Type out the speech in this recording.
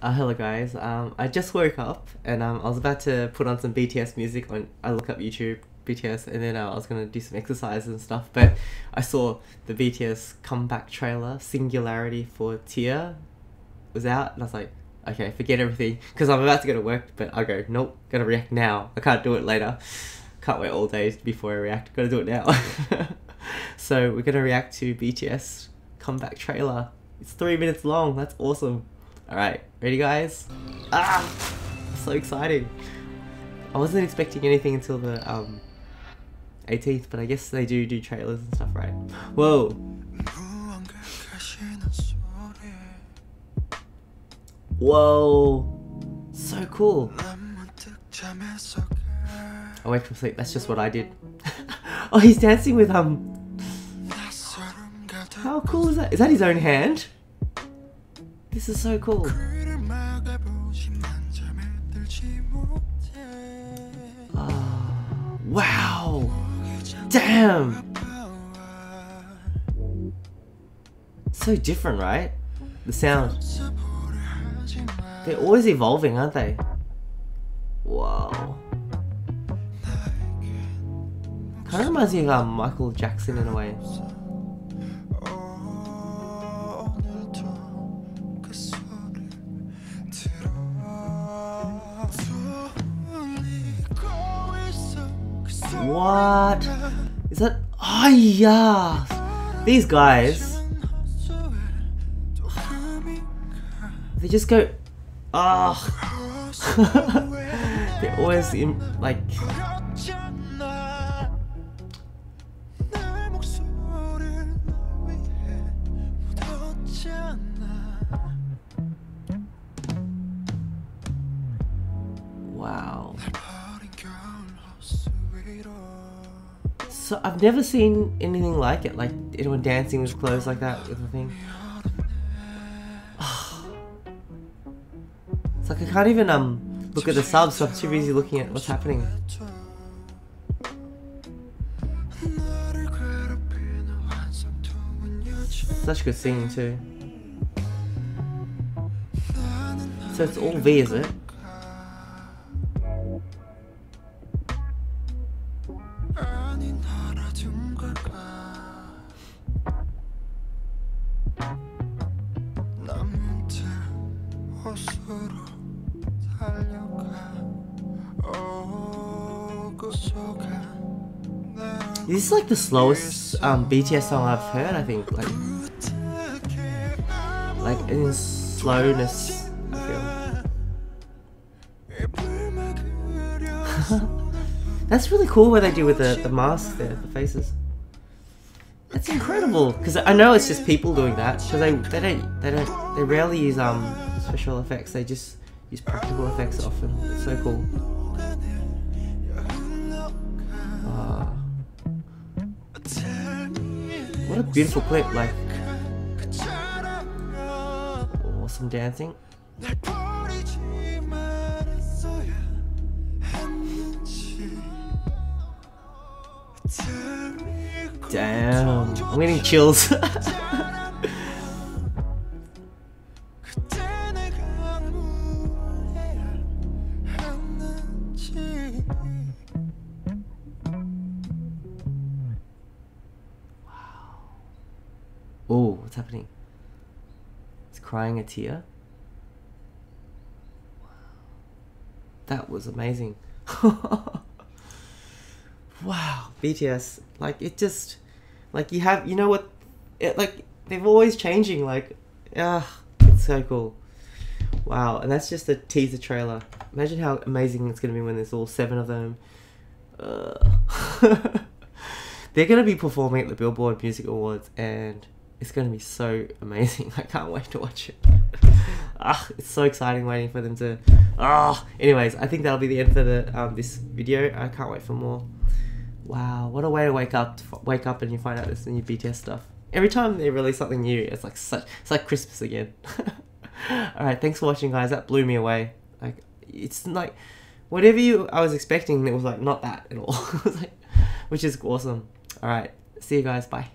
Uh, hello guys. Um, I just woke up and um, I was about to put on some BTS music on. I look up YouTube BTS and then uh, I was gonna do some exercises and stuff. But I saw the BTS comeback trailer, Singularity for Tear was out, and I was like, okay, forget everything because I'm about to go to work. But I go, nope, gotta react now. I can't do it later. Can't wait all day before I react. Gotta do it now. so we're gonna react to BTS comeback trailer. It's three minutes long. That's awesome. All right, ready, guys? Ah, so exciting! I wasn't expecting anything until the um 18th, but I guess they do do trailers and stuff, right? Whoa! Whoa! So cool. I wake from sleep. That's just what I did. oh, he's dancing with um. How cool is that? Is that his own hand? This is so cool. Oh, wow! Damn! So different, right? The sound. They're always evolving, aren't they? Wow. Kind of reminds me of um, Michael Jackson in a way. What? Is that? Oh yeah! These guys. They just go. Ah. Oh. They're always in like. Wow. So I've never seen anything like it, like anyone dancing with clothes like that with a thing. It's like I can't even um look at the subs, so I'm too busy looking at what's happening. Such good singing too. So it's all V, is it? This is like the slowest um, BTS song I've heard. I think like like in slowness. I feel. That's really cool what they do with the the masks there, the faces. That's incredible because I know it's just people doing that because they they don't they don't they rarely use um special effects. They just use practical effects often. It's so cool. Uh, what a beautiful clip! Like awesome dancing. Damn, I'm getting chills. Oh, what's happening? It's crying a tear. Wow. That was amazing. wow, BTS. Like it just like you have you know what it like they're always changing like ah it's so cool. Wow, and that's just a teaser trailer. Imagine how amazing it's gonna be when there's all seven of them. Uh. They're gonna be performing at the Billboard Music Awards and it's to be so amazing. I can't wait to watch it. ah, it's so exciting waiting for them to. Ah, anyways, I think that'll be the end for the um, this video. I can't wait for more. Wow, what a way to wake up! To wake up and you find out there's new BTS stuff. Every time they release something new, it's like such. It's like Christmas again. All right, thanks for watching, guys. That blew me away. Like, it's like whatever you I was expecting, it was like not that at all. like, which is awesome. All right, see you guys. Bye.